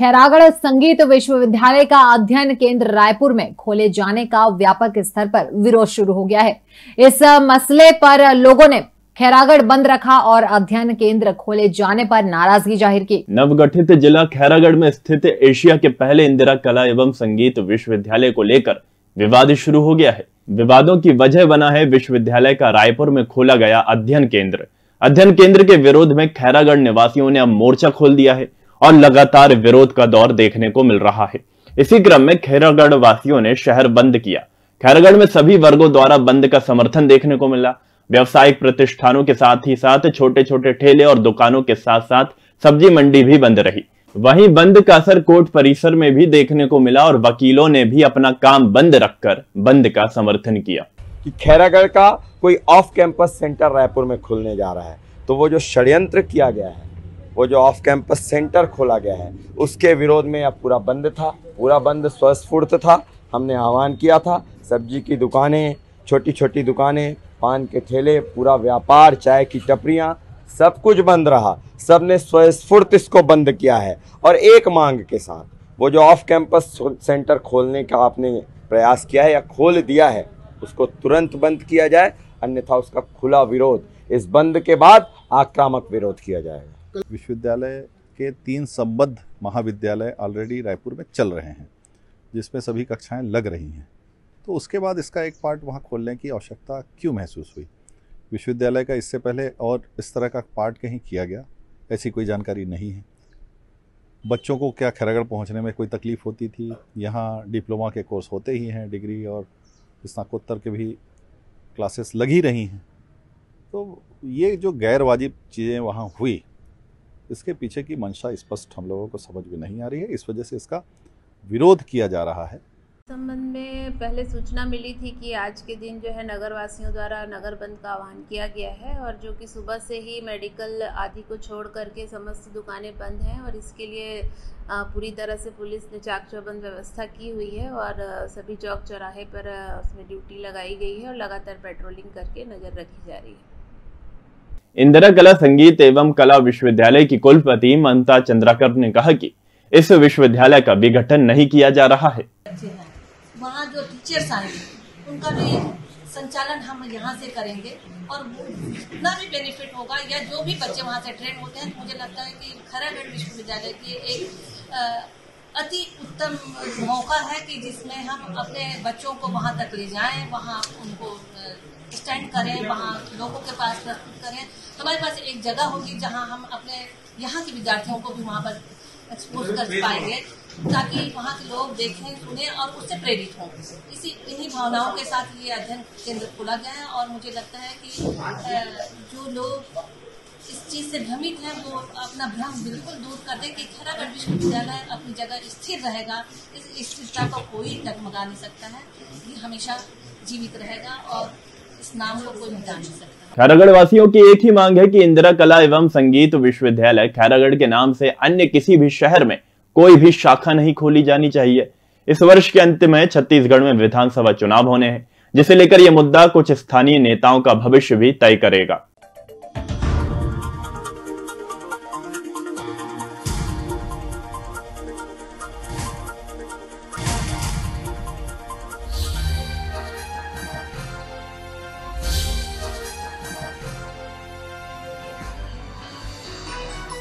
खैरागढ़ संगीत विश्वविद्यालय का अध्ययन केंद्र रायपुर में खोले जाने का व्यापक स्तर पर विरोध शुरू हो गया है। इस मसले पर लोगों ने खैरागढ़ बंद रखा और अध्ययन केंद्र खोले जाने पर नाराज़गी ज़ाहिर की। नवगठित जिला खैरागढ़ में स्थित एशिया के पहले इंदिरा कला एवं संगीत विश्वविद्यालय को लेकर विवाद शुरू हो गया है। विवादों की वजह बना है विश्वविद्यालय का रायपुर में खोला गया अध्ययन केंद्र। अध्ययन केंद्र के विरोध में खैरागढ़ निवासियों ने अब मोर्चा खोल दिया है। और लगातार विरोध का दौर देखने को मिल रहा है। इसी क्रम में खैरागढ़ वासियों ने शहर बंद किया। खैरागढ़ में सभी वर्गों द्वारा बंद का समर्थन देखने को मिला। व्यवसायिक प्रतिष्ठानों के साथ ही साथ छोटे छोटे ठेले और दुकानों के साथ साथ सब्ज़ी मंडी भी बंद रही। वहीं बंद का असर कोर्ट परिसर में भी देखने को मिला और वकीलों ने भी अपना काम बंद रखकर बंद का समर्थन किया। कि खैरागढ़ का कोई ऑफ़ कैंपस सेंटर रायपुर में खुलने जा रहा है तो वो जो षड्यंत्र किया गया है वो जो ऑफ़ कैंपस सेंटर खोला गया है, उसके विरोध में अब पूरा बंद था, पूरा बंद स्वस्फूर्त था, हमने आह्वान किया था, सब्ज़ी की दुकानें छोटी छोटी दुकानें, पान के ठेले पूरा व्यापार, चाय की टपरियाँ, सब कुछ बंद रहा सबने स्वस्फूर्त इसको बंद किया है। और एक मांग के साथ, वो जो ऑफ़ कैंपस सेंटर खोलने का आपने प्रयास किया है या खोल दिया है, उसको तुरंत बंद किया जाए, अन्यथा उसका खुला विरोध, इस बंद के बाद आक्रामक विरोध किया जाएगा। विश्वविद्यालय के तीन संबद्ध महाविद्यालय ऑलरेडी रायपुर में चल रहे हैं, जिसमें सभी कक्षाएँ लग रही हैं। तो उसके बाद इसका एक पार्ट वहाँ खोलने की आवश्यकता क्यों महसूस हुई? विश्वविद्यालय का इससे पहले और इस तरह का पार्ट कहीं किया गया? ऐसी कोई जानकारी नहीं है। बच्चों को क्या खैरागढ़ पहुँचने में कोई तकलीफ़ होती थी? यहाँ डिप्लोमा के कोर्स होते ही हैं डिग्री और स्नाकोत्तर के भी क्लासेस लग रही हैं। तो ये जो गैर वाजिब चीज़ें वहाँ हुई इसके पीछे की मंशा स्पष्ट हम लोगों को समझ में नहीं आ रही है। इस वजह से इसका विरोध किया जा रहा है। संबंध में पहले सूचना मिली थी कि आज के दिन जो है नगर वासियों द्वारा नगर बंद का आह्वान किया गया है और जो कि सुबह से ही मेडिकल आदि को छोड़ करके समस्त दुकानें बंद हैं और इसके लिए पूरी तरह से पुलिस ने चाक चौबंद व्यवस्था की हुई है और सभी चौक चौराहे पर उसमें ड्यूटी लगाई गई है और लगातार पेट्रोलिंग करके नज़र रखी जा रही है। इंदिरा कला संगीत एवं कला विश्वविद्यालय की कुलपति ममता चंद्राकर ने कहा कि इस विश्वविद्यालय का विघटन नहीं किया जा रहा है। वहाँ जो टीचर्स आएँगे उनका भी संचालन हम यहाँ से करेंगे और जितना भी बेनिफिट होगा या जो भी बच्चे वहाँ से ट्रेन होते हैं तो मुझे लगता है कि खरागढ़ विश्वविद्यालय की एक अति उत्तम मौका है कि जिसमें हम अपने बच्चों को वहाँ तक ले जाएँ, वहाँ उनको स्टैंड करें, वहाँ लोगों के पास प्रस्तुत करें। हमारे पास एक जगह होगी जहाँ हम अपने, यहाँ के विद्यार्थियों को भी वहाँ पर एक्सपोज कर पाएँगे, ताकि वहाँ के लोग देखें, सुने और उससे प्रेरित हों। इसी, इन्हीं भावनाओं के साथ ये अध्ययन केंद्र खोला गया है और मुझे लगता है कि जो लोग इस चीज़ से भ्रमित हैं, वो अपना भ्रम बिल्कुल दूर कर दें कि खरागढ़ विश्वविद्यालय अपनी जगह स्थिर रहेगा, इस स्थिरता को कोई डगमगा नहीं सकता है। ये हमेशा जीवित रहेगा और इस नाम को कोई मिटा नहीं सकता। खैरागढ़ वासियों की एक ही मांग है कि इंदिरा कला एवं संगीत विश्वविद्यालय खैरागढ़ के नाम से अन्य किसी भी शहर में कोई भी शाखा नहीं खोली जानी चाहिए। इस वर्ष के अंत में छत्तीसगढ़ में विधानसभा चुनाव होने हैं, जिसे लेकर यह मुद्दा कुछ स्थानीय नेताओं का भविष्य भी तय करेगा।